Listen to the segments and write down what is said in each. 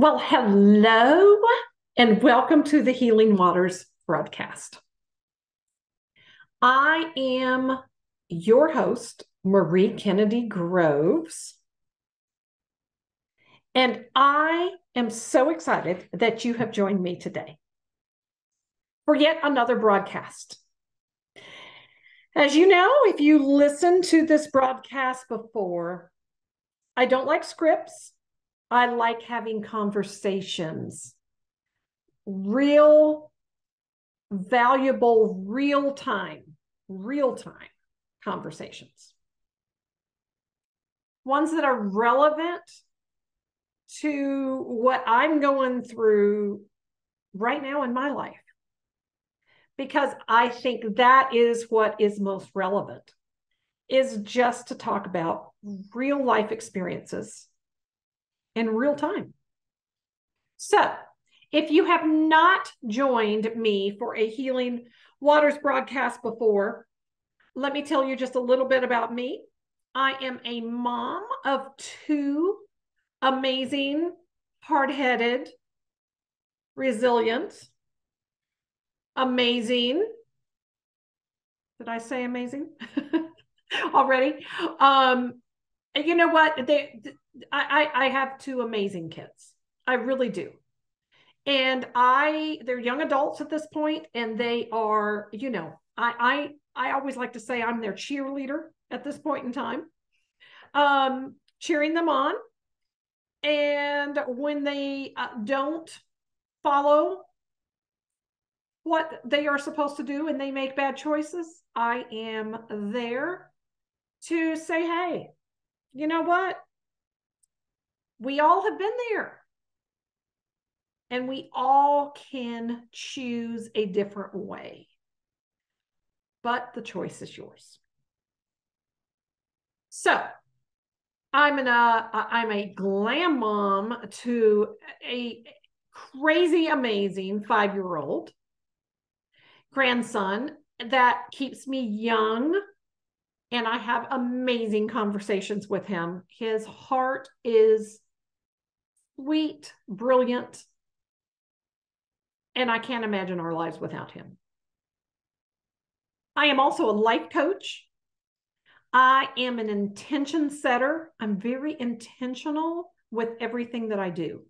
Well, hello and welcome to the Healing Waters broadcast. I am your host, Marie Kennedy Groves. And I am so excited that you have joined me today for yet another broadcast. As you know, if you listened to this broadcast before, I don't like scripts. I like having conversations, real, valuable, real time, real time conversations. Ones that are relevant to what I'm going through right now in my life. Because I think that is what is most relevant is just to talk about real life experiences in real time. So, if you have not joined me for a Healing Waters broadcast before, let me tell you just a little bit about me. I am a mom of two amazing, hard headed, resilient, amazing. Did I say amazing already? Um, you know what? They, I, I have two amazing kids. I really do. And I, they're young adults at this point, and they are, you know, I, I, I always like to say I'm their cheerleader at this point in time, um, cheering them on. And when they uh, don't follow what they are supposed to do and they make bad choices, I am there to say, hey, you know what? We all have been there. And we all can choose a different way. But the choice is yours. So, I'm an uh, I'm a glam mom to a crazy amazing 5-year-old grandson that keeps me young and I have amazing conversations with him. His heart is sweet, brilliant, and I can't imagine our lives without him. I am also a life coach. I am an intention setter. I'm very intentional with everything that I do.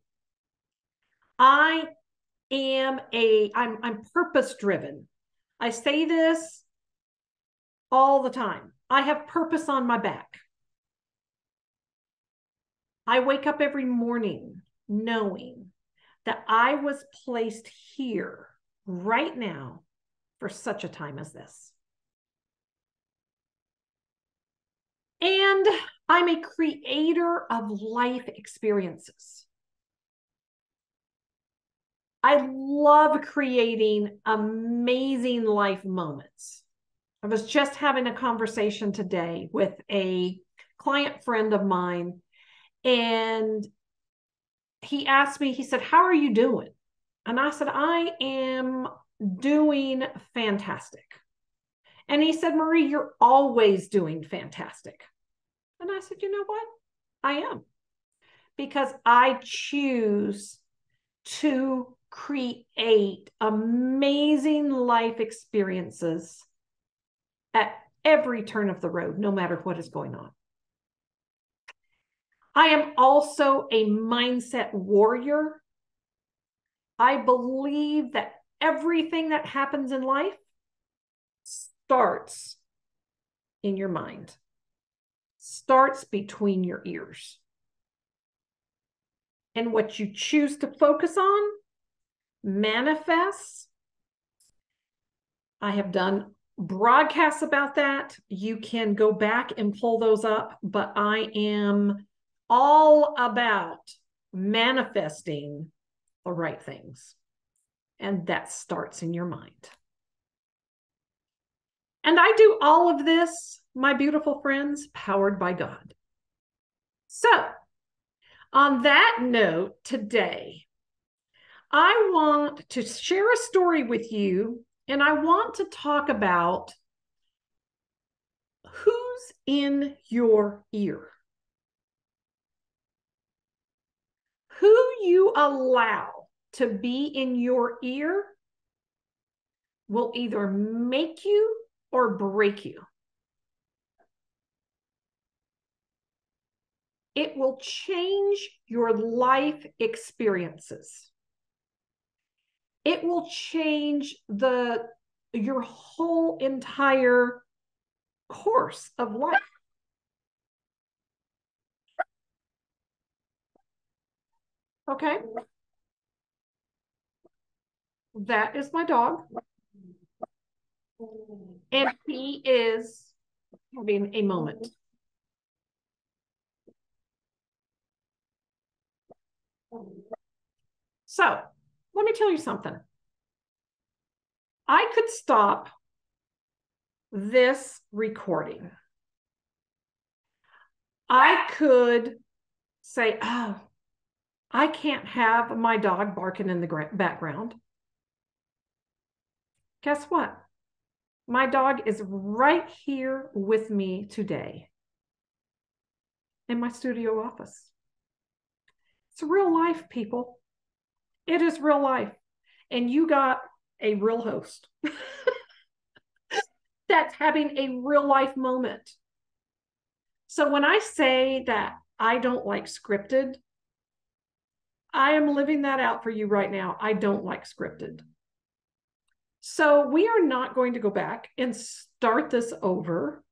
I am a I'm I'm purpose driven. I say this all the time. I have purpose on my back. I wake up every morning knowing that I was placed here right now for such a time as this. And I'm a creator of life experiences. I love creating amazing life moments. I was just having a conversation today with a client friend of mine, and he asked me, he said, How are you doing? And I said, I am doing fantastic. And he said, Marie, you're always doing fantastic. And I said, You know what? I am. Because I choose to create amazing life experiences at every turn of the road, no matter what is going on. I am also a mindset warrior. I believe that everything that happens in life starts in your mind, starts between your ears. And what you choose to focus on manifests. I have done broadcasts about that. You can go back and pull those up, but I am all about manifesting the right things. And that starts in your mind. And I do all of this, my beautiful friends, powered by God. So, on that note, today, I want to share a story with you and I want to talk about who's in your ear. Who you allow to be in your ear will either make you or break you. It will change your life experiences. It will change the your whole entire course of life. Okay. That is my dog. And he is having a moment. So let me tell you something. I could stop this recording. I could say, oh, I can't have my dog barking in the background. Guess what? My dog is right here with me today in my studio office. It's real life, people. It is real life. And you got a real host that's having a real life moment. So when I say that I don't like scripted, I am living that out for you right now. I don't like scripted. So we are not going to go back and start this over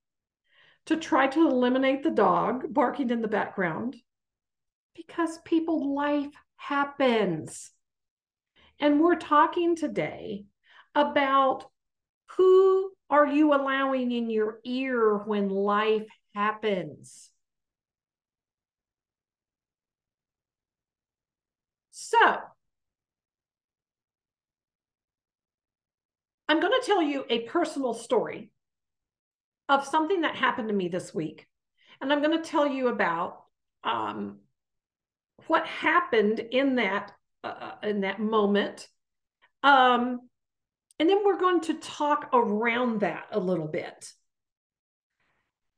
to try to eliminate the dog barking in the background because people life happens. And we're talking today about who are you allowing in your ear when life happens? So, I'm going to tell you a personal story of something that happened to me this week. And I'm going to tell you about um, what happened in that uh, uh, in that moment. Um, and then we're going to talk around that a little bit.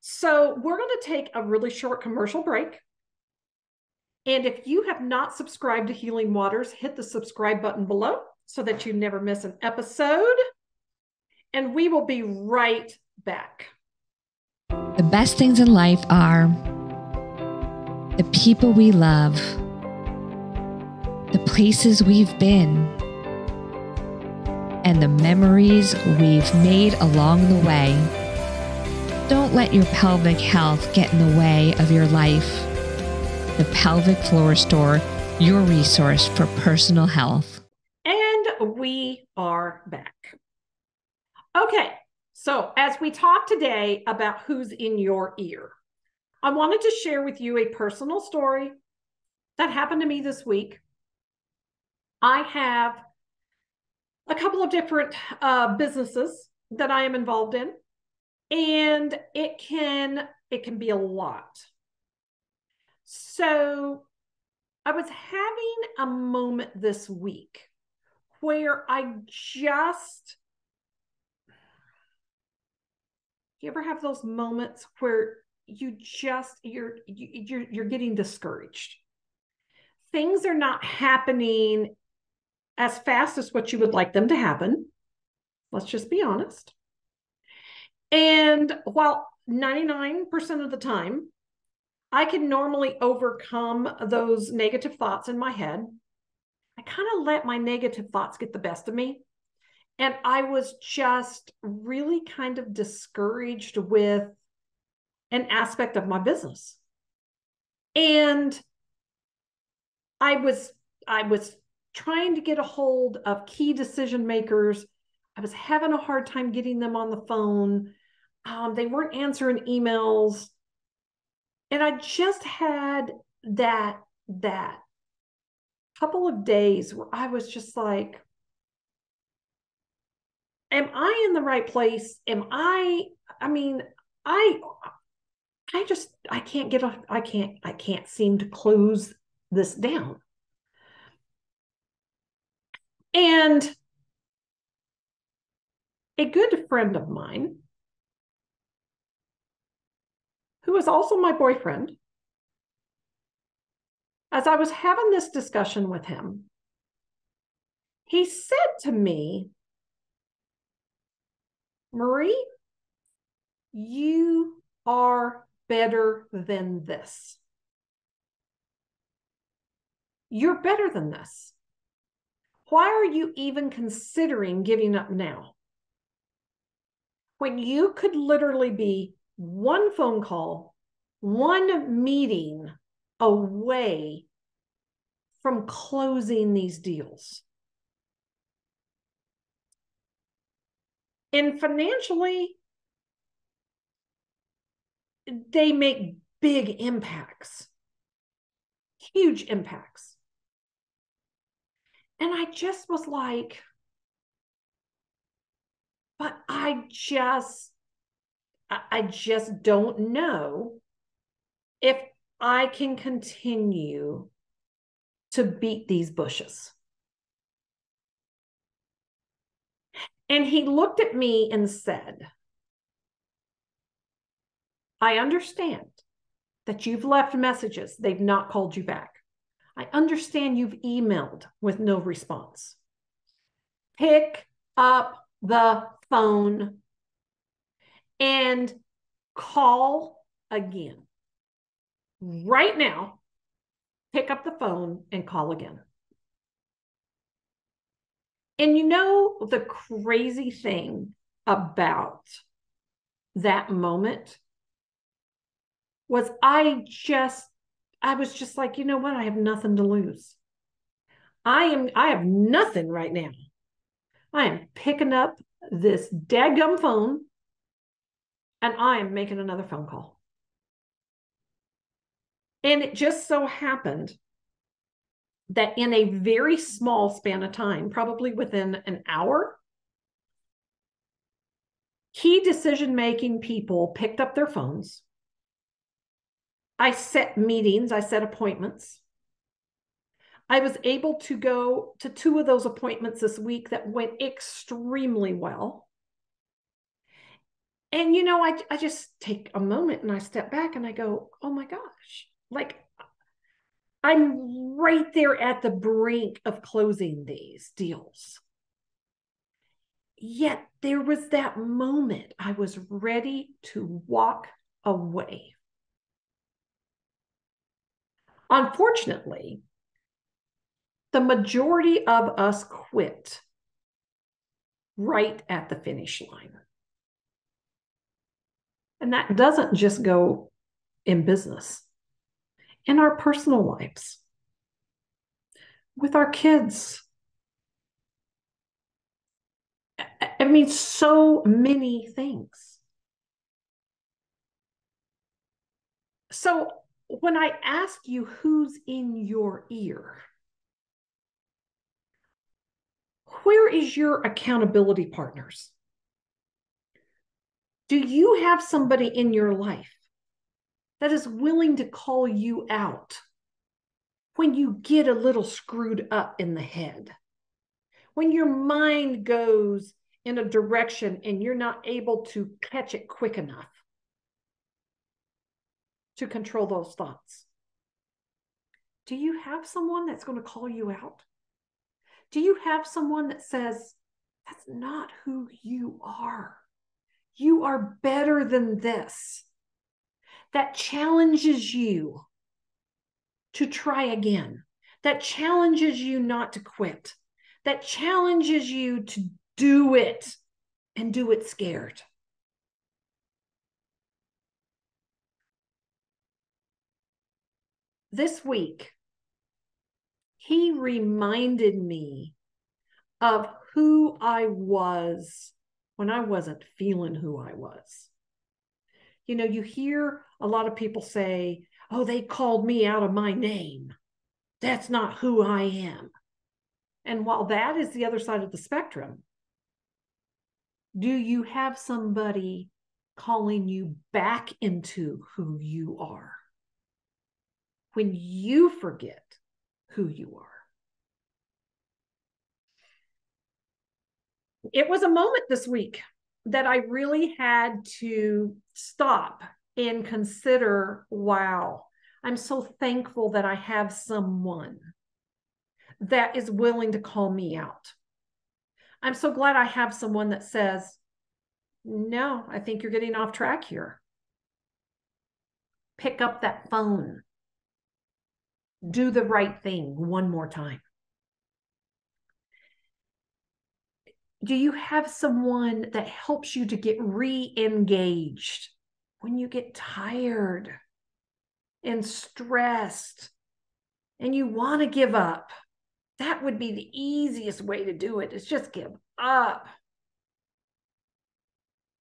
So we're going to take a really short commercial break. And if you have not subscribed to Healing Waters, hit the subscribe button below so that you never miss an episode. And we will be right back. The best things in life are the people we love the places we've been, and the memories we've made along the way. Don't let your pelvic health get in the way of your life. The Pelvic Floor Store, your resource for personal health. And we are back. Okay, so as we talk today about who's in your ear, I wanted to share with you a personal story that happened to me this week I have a couple of different uh, businesses that I am involved in, and it can it can be a lot. So I was having a moment this week where I just you ever have those moments where you just you're you're you're getting discouraged things are not happening as fast as what you would like them to happen. Let's just be honest. And while 99% of the time, I can normally overcome those negative thoughts in my head. I kind of let my negative thoughts get the best of me. And I was just really kind of discouraged with an aspect of my business. And I was I was trying to get a hold of key decision makers. I was having a hard time getting them on the phone. Um, they weren't answering emails. And I just had that that couple of days where I was just like, am I in the right place? Am I, I mean, I I just I can't get off, I can't I can't seem to close this down. And a good friend of mine, who is also my boyfriend, as I was having this discussion with him, he said to me, Marie, you are better than this. You're better than this. Why are you even considering giving up now? When you could literally be one phone call, one meeting away from closing these deals. And financially, they make big impacts, huge impacts. And I just was like, but I just, I just don't know if I can continue to beat these bushes. And he looked at me and said, I understand that you've left messages, they've not called you back. I understand you've emailed with no response. Pick up the phone and call again. Right now, pick up the phone and call again. And you know the crazy thing about that moment was I just I was just like, you know what? I have nothing to lose. I am I have nothing right now. I am picking up this dadgum phone and I am making another phone call. And it just so happened that in a very small span of time, probably within an hour, key decision making people picked up their phones I set meetings, I set appointments. I was able to go to two of those appointments this week that went extremely well. And, you know, I, I just take a moment and I step back and I go, oh my gosh, like I'm right there at the brink of closing these deals. Yet there was that moment I was ready to walk away Unfortunately, the majority of us quit right at the finish line. And that doesn't just go in business, in our personal lives, with our kids. I mean, so many things. So when I ask you who's in your ear, where is your accountability partners? Do you have somebody in your life that is willing to call you out when you get a little screwed up in the head? When your mind goes in a direction and you're not able to catch it quick enough? to control those thoughts? Do you have someone that's going to call you out? Do you have someone that says, that's not who you are? You are better than this. That challenges you to try again, that challenges you not to quit, that challenges you to do it and do it scared. this week, he reminded me of who I was when I wasn't feeling who I was. You know, you hear a lot of people say, Oh, they called me out of my name. That's not who I am. And while that is the other side of the spectrum, do you have somebody calling you back into who you are? when you forget who you are. It was a moment this week that I really had to stop and consider wow, I'm so thankful that I have someone that is willing to call me out. I'm so glad I have someone that says, No, I think you're getting off track here. Pick up that phone. Do the right thing one more time. Do you have someone that helps you to get re engaged when you get tired and stressed and you want to give up? That would be the easiest way to do it is just give up.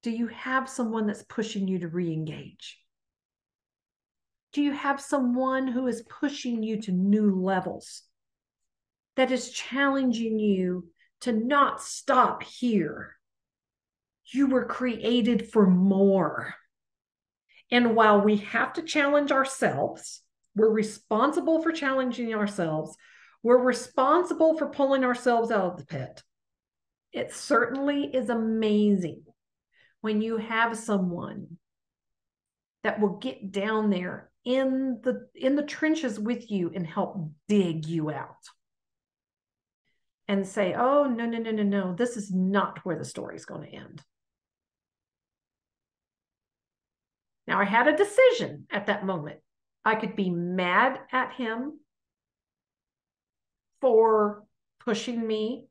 Do you have someone that's pushing you to re engage? Do you have someone who is pushing you to new levels? That is challenging you to not stop here. You were created for more. And while we have to challenge ourselves, we're responsible for challenging ourselves. We're responsible for pulling ourselves out of the pit. It certainly is amazing when you have someone that will get down there in the in the trenches with you and help dig you out and say, oh, no, no, no, no, no, this is not where the story is going to end. Now, I had a decision at that moment. I could be mad at him for pushing me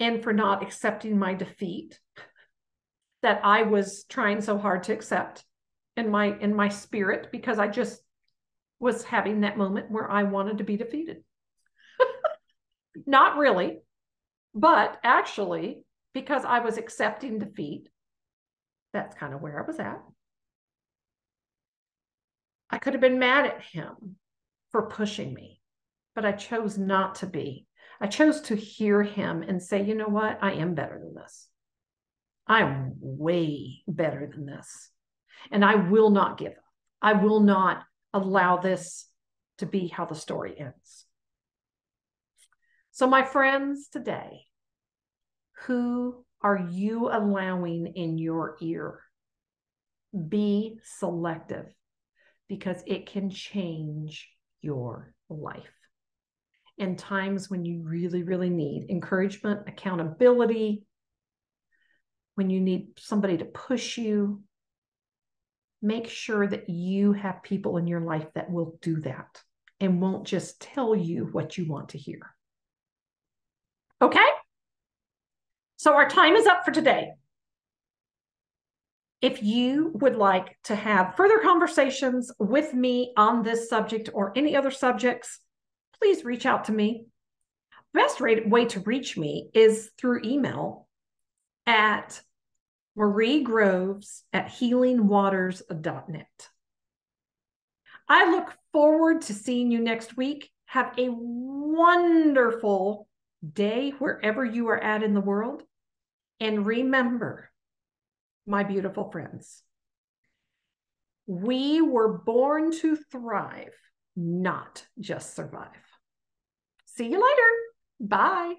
and for not accepting my defeat that I was trying so hard to accept in my in my spirit because I just was having that moment where I wanted to be defeated. Not really, but actually, because I was accepting defeat, that's kind of where I was at. I could have been mad at him for pushing me, but I chose not to be. I chose to hear him and say, you know what? I am better than this. I'm way better than this. And I will not give up. I will not allow this to be how the story ends. So, my friends, today, who are you allowing in your ear? Be selective because it can change your life. In times when you really, really need encouragement, accountability, when you need somebody to push you, make sure that you have people in your life that will do that and won't just tell you what you want to hear. Okay? So our time is up for today. If you would like to have further conversations with me on this subject or any other subjects, please reach out to me. Best way to reach me is through email at Marie Groves at healingwaters.net. I look forward to seeing you next week. Have a wonderful day wherever you are at in the world. And remember, my beautiful friends, we were born to thrive, not just survive. See you later. Bye.